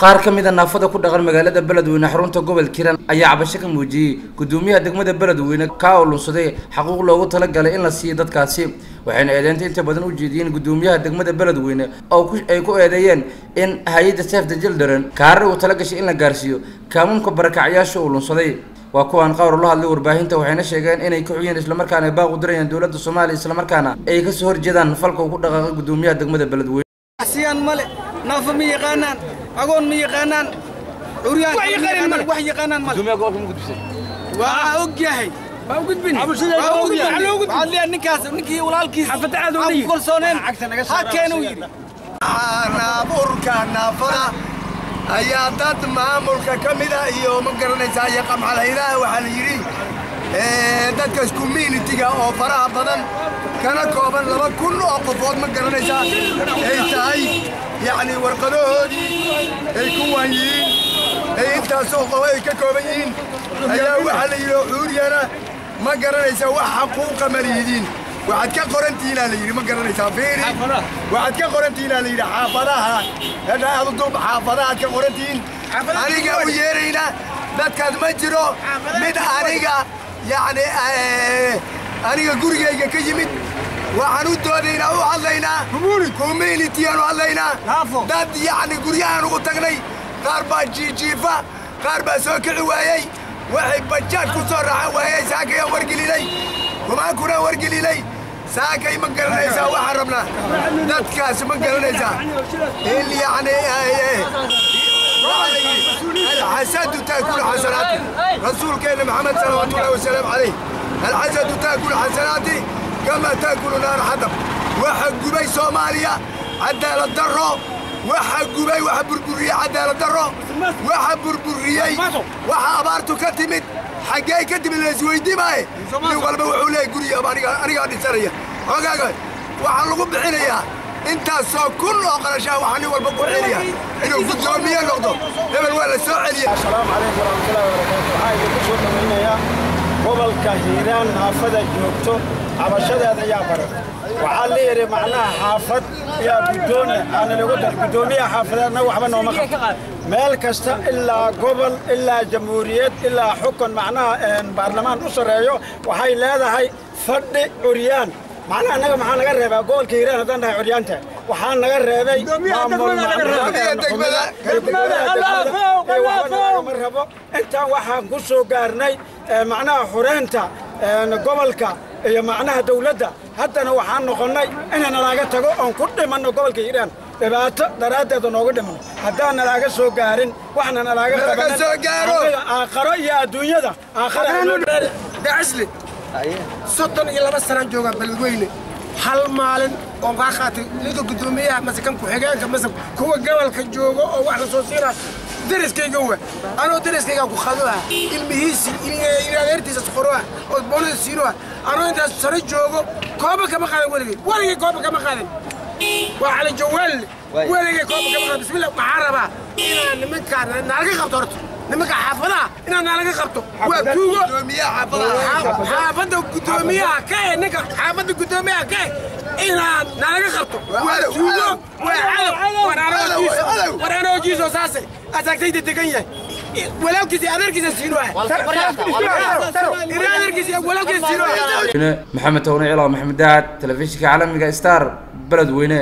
qaar ka mid a naafada ku dhaqan magaalada beledweyne xarunta gobol kiran ayaa cabasho ka muujiyey gudoomiyaha degmada beledweyne kaa oo lunsaday xaquuq loogu talagalay in la siiyo dadkaasi waxayna eedeynta inta badan u jeediyeen gudoomiyaha degmada beledweyne oo ay ku eedeeyeen in hay'adda sefta jildaran kaarar uu tala gashay in la gaarsiiyo kaamuunka barakacyaasha uu lunsaday waa kuwaan qawr la hadlay warbaahinta waxayna sheegeen inay ka xuyeen islamarkaana ay baaq u dirayaan dowladda soomaaliya islamarkaana ay ka soo horjeedaan falka uu ku dhaqaaqay gudoomiyaha degmada beledweyne أقول مي قنان عريان وحي قنان مال وحي قنان مال دمي أقول مقد بسي وأوجي هاي أوجد بني أبو سيد أوجد بني أوجد بني علي نكاس نكي ولا الكيس. حفت عاد ولي كل سنين هكين ويري أنا بركة نافرة. أيا داد مامولك كمدا إيو مقرن سايا قم على إله وحن يري. dadka isku miinitiga oo faraha badan kana kooban laba kun oo qofood ma garanaysaa ay tahay intaasoo qobo ay ka kooban yihiin ayaa waxaa la yidhi xuuriyana ma garanaysaa wax xaquuqa ma lihidiin waxaad ka qorantihiinaa la yidhi ma garanaysaa fiiri waxaad ka qorantihiinaa la yidhi xaafadaha hedhaadudub xaafadahaad ka qorantihiin aniga u yeerayna dadkaas ma jiro mid aniga yacni aniga gurigayga ka yimid waxaan u doodaynaa u hadlaynaa communityan u hadlaynaa dad yacni guryahaan ugu tagnay qaar baa jiijiifa qaar baa soo kici waayey waxay bajaaj ku soo raaxan waayey saakayaan wargelinay kumaankuna wargelinay saakay ma garanaysaa waxaan rabnaa dadkaas ma garanaysaa in yacni الحسد تاكل حسناتي رسولك محمد صلوات الله وسلام عليه الحسد تأكل حسناتي كما تأكل نار حدب وحق قبي سوماليا عدالة درو وحق قبي وحق بربرية عدالة درو وحق بربرية وحق أبارتو كتمت. حقاي كتم الاسويدي ماي اللي قلبه وحولي قرية أنا قاعد سرية وقاقا وحق لغب حينيا intaasoo kun oo qarashaa waxaa nin walba ku celiya inuu gudoomiye noqdo hebel waa la soo celiya gobolka hiiraan naafada joogto cabashadeeda ayaa baran waxaa la yidhi macnaha xaafad yaa guddoonna aana lagu dar guddoomiyaha xaafadeedna waxba nooma qabto. meel kasta ilaa gobol ilaa jamhuuriyad ilaa xukun macnaha baarlamaan u sarreeyo waxay leedahay fadhi curyaan macnaha annaga maxaa naga reebaa? Gobolka hiiraan haddaan dhahay curyaanta. Waxaa naga reebay maamulma rabo. Intaan waxaan ku soo gaarnay macnaha xureynta gobolka iyo macnaha dawladda haddana waxaan noqonnay inaan nalaaga tago oon ku dhimanno gobolka hiiraan dhibaato daraaddeeda noogu dhiman haddaan nalaaga soo gaarin waxna nalaaga qabanin aakharo iyo adduunyada. Aakhara soddon iyo laba sanaan joogaa beledweyne hal maalin oo kaa qaatay. Ninka guddoomiyaha mase kan ku-xigeenka mase kuwa gobolka joogo oo wax la soo siinaa dariskayga wa anoo dariskaygaa ku qadoa ilmihiisi adeertiisa suqoroa oo boolida siinoa anoo intaas sano joogo kooba kama qaadan weligay. Weligay kooba kama qaadan. Waa cali jawaalle weligay kooba kama qaadan. Bismillah waxaa rabaa inaan nimankaa naalaga qabto horta. Nimanka xaafadaha inaan naalaga qabto. Waa tuugo xaafadda guddoomiyaha ka e ninka xaafadda guddoomiyaha ka e inaan naalaga qabto. Waa tuugo waa cadab war anoojiiso saase asaagtayda degan yahay maxamed towne cilaw maxamed daacad telefishinka caalamiga star beledweyne